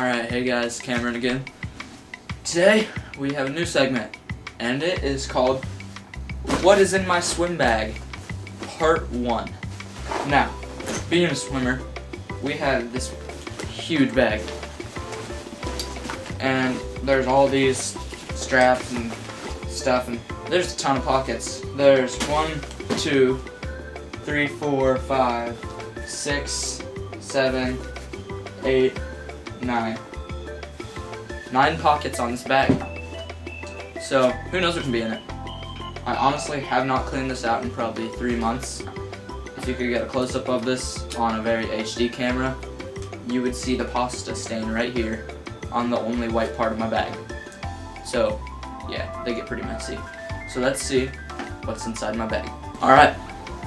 Alright, hey guys, Cameron again. Today, we have a new segment, and it is called What is in My Swim Bag? Part 1. Now, being a swimmer, we have this huge bag. And there's all these straps and stuff, and there's a ton of pockets. There's one, two, three, four, five, six, seven, eight, nine. Nine pockets on this bag. So, who knows what can be in it? I honestly have not cleaned this out in probably three months. If you could get a close-up of this on a very HD camera, you would see the pasta stain right here on the only white part of my bag. So, yeah, they get pretty messy. So let's see what's inside my bag. Alright,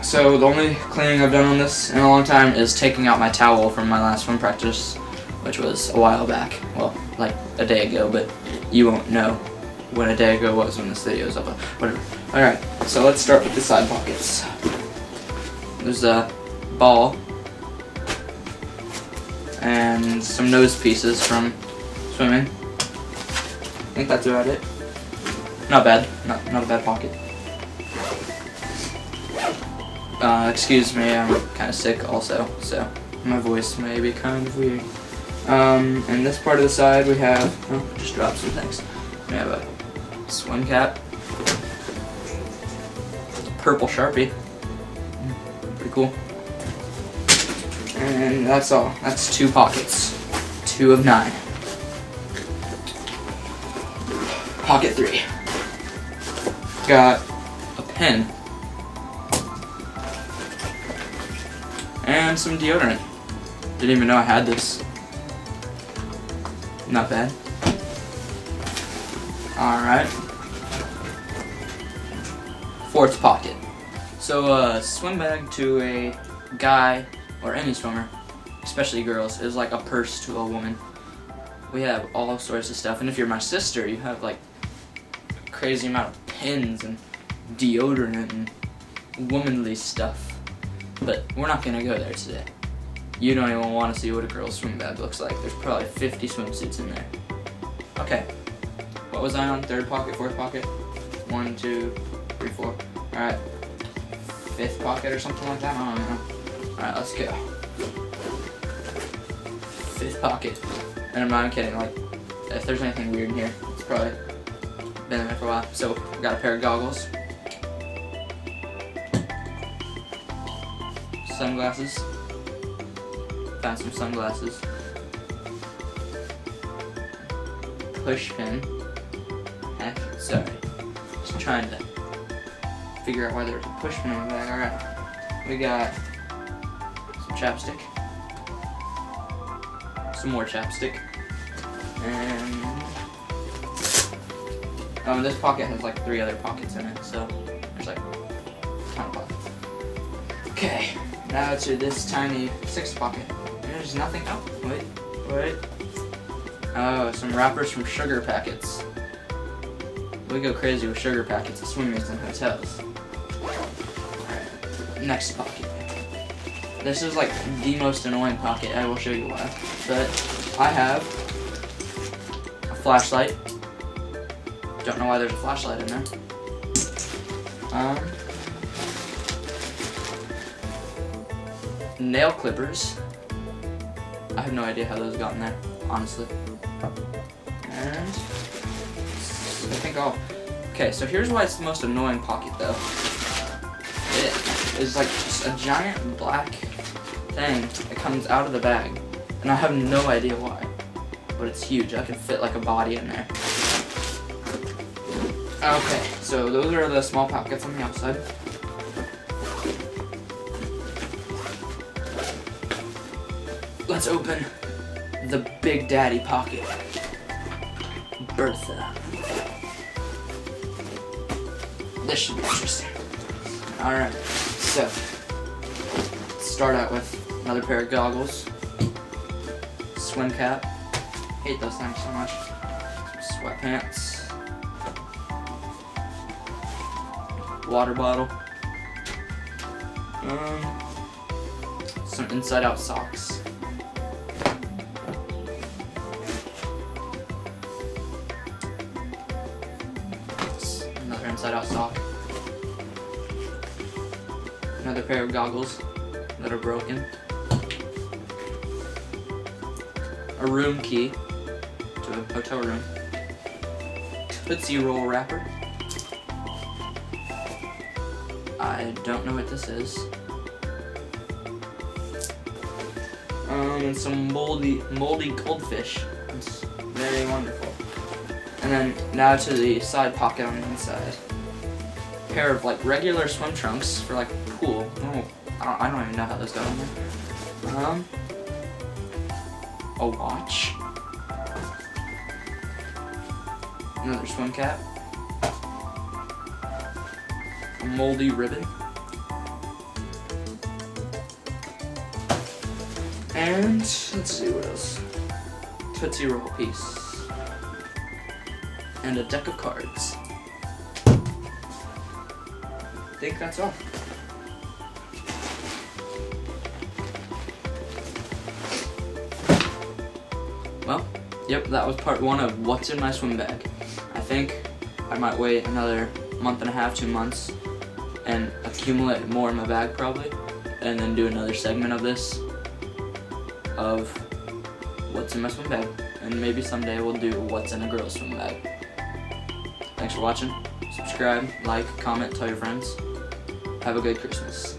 so the only cleaning I've done on this in a long time is taking out my towel from my last swim practice, which was a while back. Well, like a day ago, but you won't know when a day ago was when this video is up. Whatever. Alright, so let's start with the side pockets. There's a ball and some nose pieces from swimming. I think that's about it. Not bad. Not, not a bad pocket. Uh, excuse me, I'm kind of sick also, so my voice may be kind of weird. Um, and this part of the side we have, oh, just drop some things. We have a swim cap, purple Sharpie, pretty cool. And that's all, that's two pockets, two of nine. Pocket three. Got a pen. And some deodorant. Didn't even know I had this. Not bad. Alright. Fourth pocket. So a uh, swim bag to a guy or any swimmer, especially girls, is like a purse to a woman. We have all sorts of stuff, and if you're my sister, you have like a crazy amount of pins and deodorant and womanly stuff. But we're not gonna go there today. You don't even want to see what a girl's swim bag looks like. There's probably 50 swimsuits in there. Okay. What was I on? Third pocket, fourth pocket? One, two, three, four. Alright. Fifth pocket or something like that? I don't know. Alright, let's go. Fifth pocket. And I'm not kidding, like, if there's anything weird in here, it's probably been in there for a while. So, I got a pair of goggles. Sunglasses. Found some sunglasses. Push pin. Heck, sorry. Just trying to figure out why there's a push pin in the bag. Alright. We got some chapstick. Some more chapstick. And and this pocket has like three other pockets in it, so there's like ton of pockets. Okay, now to this tiny sixth pocket. There's nothing. Oh, wait, wait. Oh, some wrappers from sugar packets. We go crazy with sugar packets at swimmers and hotels. Alright, next pocket. This is like the most annoying pocket. I will show you why. But I have a flashlight. Don't know why there's a flashlight in there. Um, nail clippers. I have no idea how those got in there, honestly. And I think I'll. Okay, so here's why it's the most annoying pocket, though. It is like just a giant black thing that comes out of the bag, and I have no idea why. But it's huge. I can fit like a body in there. Okay, so those are the small pockets on the outside. Let's open the Big Daddy pocket. Bertha. This should be interesting. Alright, so start out with another pair of goggles, swim cap, hate those things so much, sweatpants, water bottle, um, some inside out socks, inside out sock. Another pair of goggles that are broken. A room key to a hotel room. Tootsie Roll wrapper. I don't know what this is. Um, and some moldy, moldy goldfish. It's very wonderful. And then now to the side pocket on the inside. Pair of like regular swim trunks for like pool. Oh, I don't, I don't even know how this got on there. Um, a watch. Another swim cap. A moldy ribbon. And let's see what else. Tootsie Roll piece. And a deck of cards. I think that's all. Well, yep, that was part one of what's in my swim bag. I think I might wait another month and a half, two months, and accumulate more in my bag probably, and then do another segment of this of what's in my swim bag. And maybe someday we'll do what's in a girl's swim bag. Thanks for watching. Subscribe, like, comment, tell your friends. Have a good Christmas.